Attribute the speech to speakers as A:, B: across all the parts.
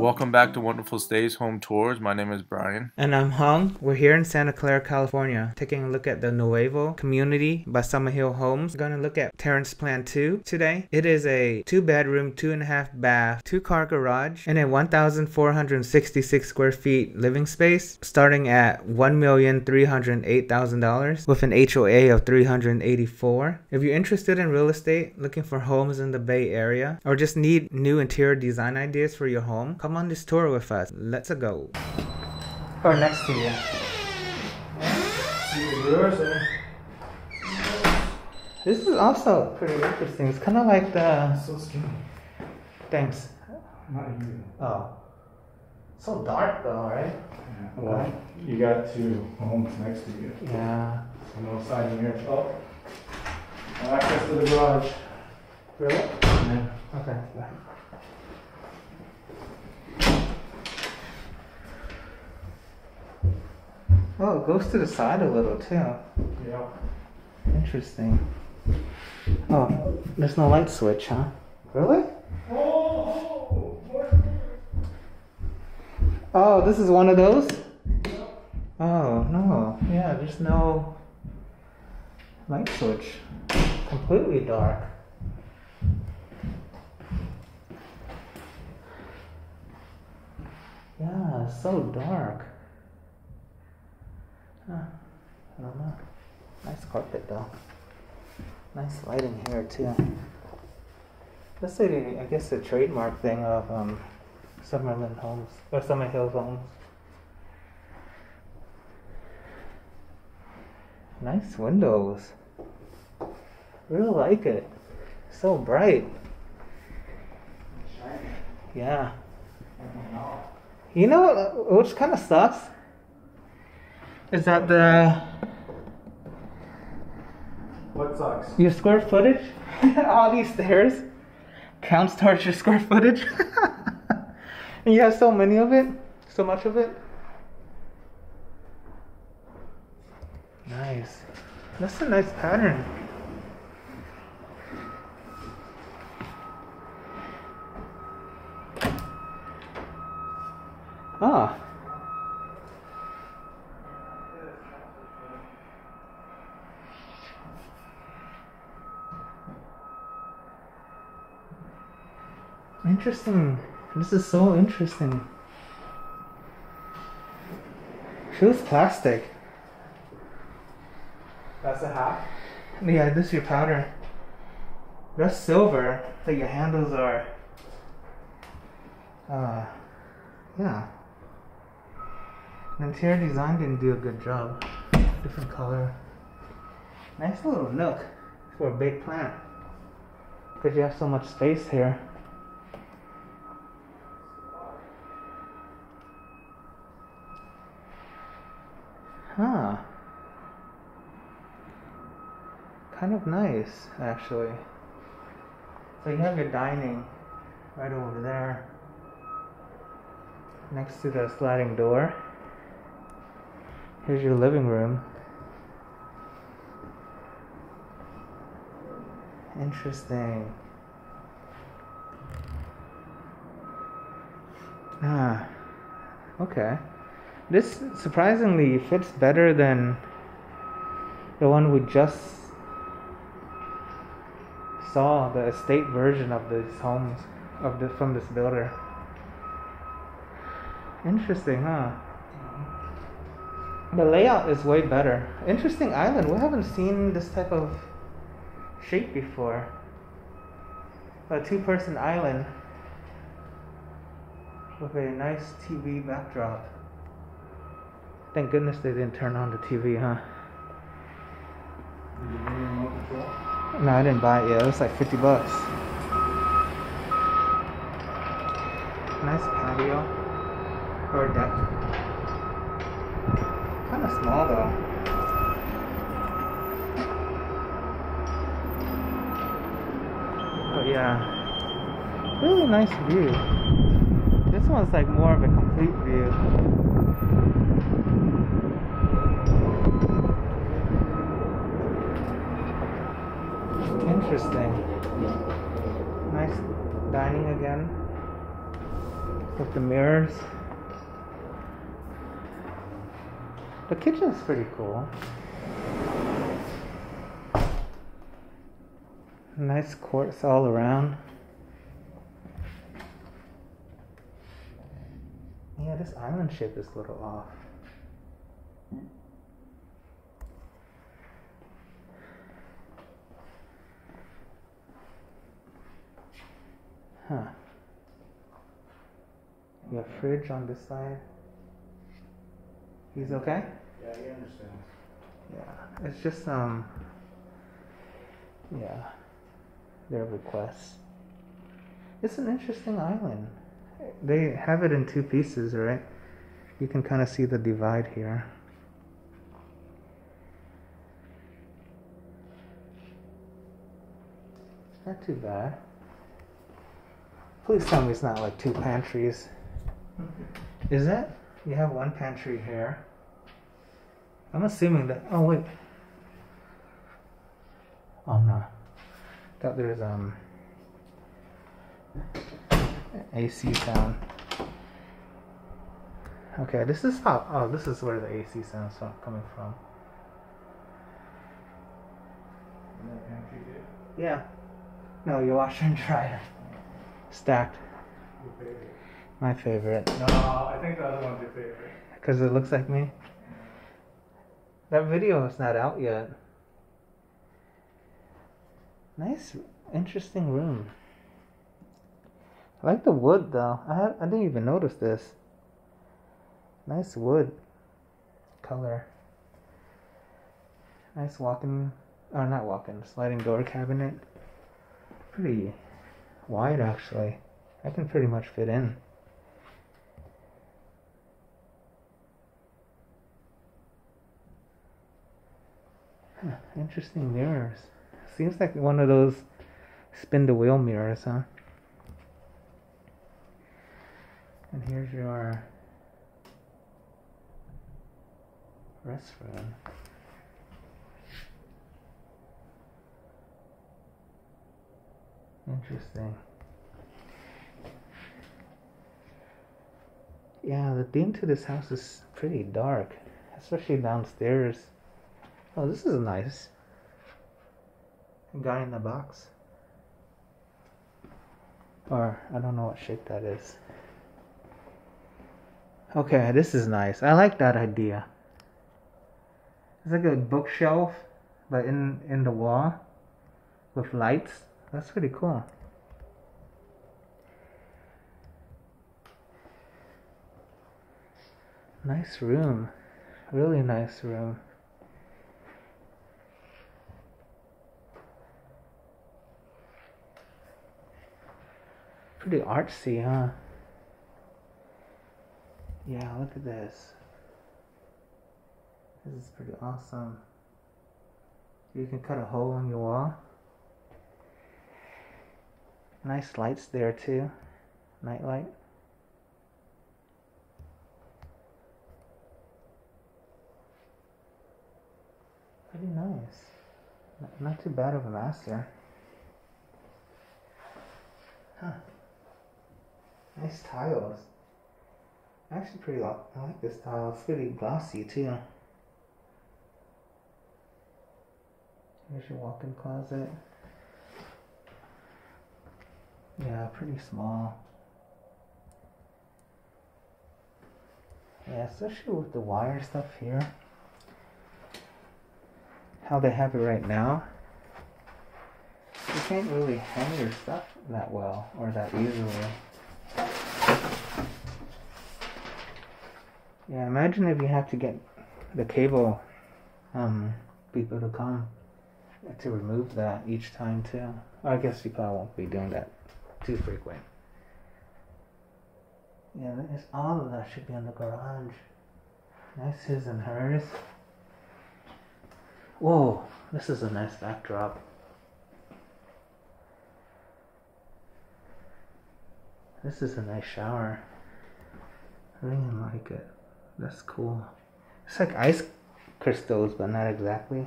A: Welcome back to Wonderful Stays Home Tours. My name is Brian.
B: And I'm Hung. We're here in Santa Clara, California, taking a look at the Nuevo community by SummerHill Homes. We're gonna look at Terrace Plan 2 today. It is a two bedroom, two and a half bath, two car garage, and a 1,466 square feet living space, starting at $1,308,000 with an HOA of 384. If you're interested in real estate, looking for homes in the Bay Area, or just need new interior design ideas for your home, come on this tour with us. Let's go. Or next to you. This is also pretty interesting. It's kind of like the.
C: So skinny.
B: Thanks.
C: Not you.
B: Oh. So dark though, right?
C: Yeah. Well, you got two homes next to you.
B: Yeah.
C: So no side mirrors. Oh. No access to the garage.
B: Really?
C: Yeah.
B: Okay. Oh, it goes to the side a little too.
C: Yeah.
B: Interesting. Oh, there's no light switch, huh? Really? Oh, this is one of those? Oh, no. Yeah, there's no light switch. Completely dark. Yeah, so dark. Huh. I don't know. Nice carpet though. Nice lighting here too. That's the, I guess the trademark thing of um, Summerlin Homes or Summer Hills Homes. Nice windows. Really like it. So bright. Yeah. You know which kind of sucks? Is that the
C: What sucks?
B: your square footage? All these stairs counts towards your square footage. and you have so many of it, so much of it. Nice. That's a nice pattern. Ah. Interesting. This is so interesting. Feels plastic.
C: That's a half.
B: Yeah, this is your powder. That's silver. that your handles are. Uh, yeah. The interior design didn't do a good job. Different color. Nice little nook for a big plant. Because you have so much space here. Huh. Kind of nice, actually. So you have your dining right over there, next to the sliding door. Here's your living room. Interesting. Ah, okay. This surprisingly fits better than the one we just saw, the estate version of these homes of the from this builder. Interesting, huh? The layout is way better. Interesting island. We haven't seen this type of shape before. A two-person island with a nice TV backdrop. Thank goodness they didn't turn on the TV, huh?
C: Did you bring your remote control?
B: No, I didn't buy it yet. It was like 50 bucks. Nice patio. Or deck. Kind of small though. But yeah. Really nice view. This one's like more of a complete view. Interesting. Nice dining again. with the mirrors. The kitchen's pretty cool. Nice quartz all around. Yeah, this island shape is a little off. Huh. You have fridge on this side. He's okay?
C: Yeah, he understands.
B: Yeah. It's just um yeah. Their requests. It's an interesting island. They have it in two pieces, right? You can kind of see the divide here. Not too bad. Please tell me it's not like two pantries. Is it? You have one pantry here. I'm assuming that. Oh wait. Oh no. Thought there was um AC sound. Okay, this is how. Oh, this is where the AC sound's from- coming from.
C: And that pantry did.
B: Yeah. No, your washer and dryer. Stacked.
C: Favorite.
B: My favorite.
C: No, I think the other one's your favorite.
B: Because it looks like me. That video is not out yet. Nice, interesting room. I like the wood though. I had, I didn't even notice this. Nice wood color. Nice walk-in, or not walk-in, sliding door cabinet. Pretty wide actually. I can pretty much fit in. Huh, interesting mirrors. Seems like one of those spin the wheel mirrors, huh? And here's your restroom. Interesting. Yeah, the theme to this house is pretty dark, especially downstairs. Oh, this is nice. Guy in the box. Or, I don't know what shape that is. Okay, this is nice. I like that idea. It's like a bookshelf, but in, in the wall with lights. That's pretty cool. Nice room. Really nice room. Pretty artsy, huh? Yeah, look at this. This is pretty awesome. You can cut a hole in your wall. Nice lights there too. Night light. Pretty nice. Not, too bad of a master. Huh. Nice tiles. Actually, pretty. I like this tile. It's pretty glossy too. Here's your walk-in closet. Yeah, pretty small. Yeah, especially with the wire stuff here. How they have it right now. You can't really hang your stuff that well or that easily. Yeah, imagine if you have to get the cable um, people to come to remove that each time too. I guess you probably won't be doing that too frequent. Yeah, it's all of that should be in the garage. Nice his and hers. Whoa, this is a nice backdrop. This is a nice shower. I really like it. That's cool. It's like ice crystals, but not exactly.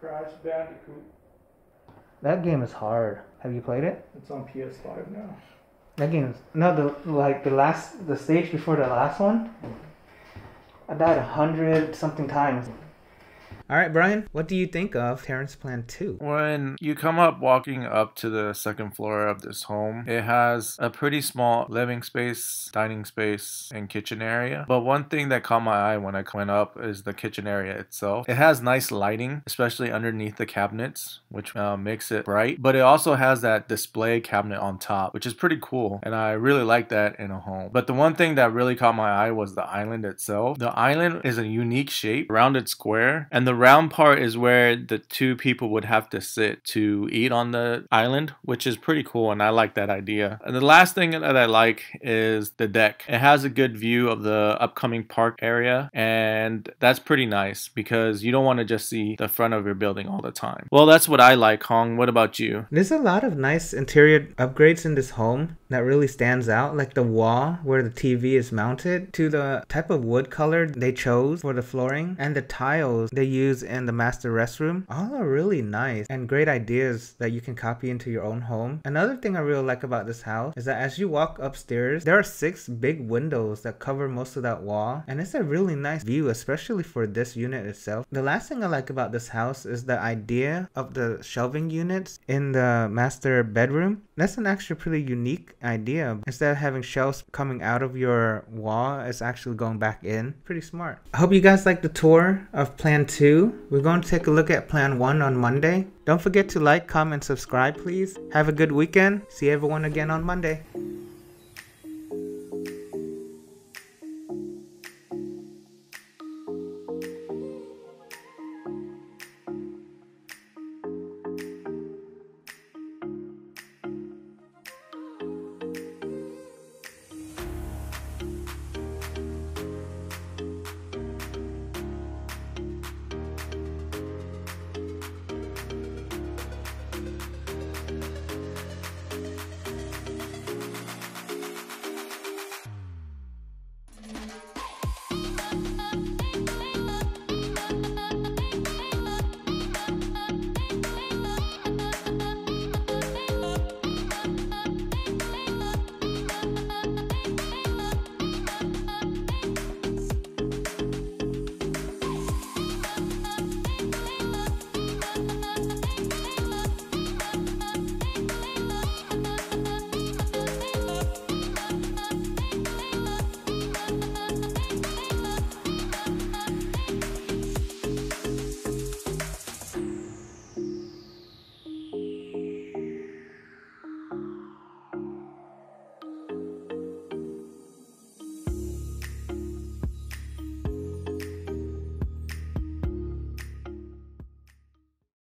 C: Crash Bandicoot.
B: That game is hard. Have you played it?
C: It's on PS5 now.
B: That game is no, the like the last the stage before the last one. Mm-hmm. I died a hundred something times. All right, Brian, what do you think of Terrace Plan 2?
A: When you come up walking up to the second floor of this home, it has a pretty small living space, dining space, and kitchen area. But one thing that caught my eye when I went up is the kitchen area itself. It has nice lighting, especially underneath the cabinets, which uh, makes it bright. But it also has that display cabinet on top, which is pretty cool. And I really like that in a home. But the one thing that really caught my eye was the island itself. The island is a unique shape, rounded square, and the round part is where the two people would have to sit to eat on the island, which is pretty cool, and I like that idea. And the last thing that I like is the deck. It has a good view of the upcoming park area, and that's pretty nice because you don't want to just see the front of your building all the time. Well, that's what I like, Hung. What about you?
B: There's a lot of nice interior upgrades in this home that really stands out, like the wall where the TV is mounted, to the type of wood color they chose for the flooring, and the tiles they use in the master restroom. All are really nice and great ideas that you can copy into your own home. Another thing I really like about this house is that as you walk upstairs, there are six big windows that cover most of that wall, and it's a really nice view, especially for this unit itself. The last thing I like about this house is the idea of the shelving units in the master bedroom. That's an actually pretty unique idea. Instead of having shelves coming out of your wall, it's actually going back in. Pretty smart. I hope you guys like the tour of Plan 2. We're going to take a look at Plan 1 on Monday. Don't forget to like, comment, subscribe, please. Have a good weekend. See everyone again on Monday.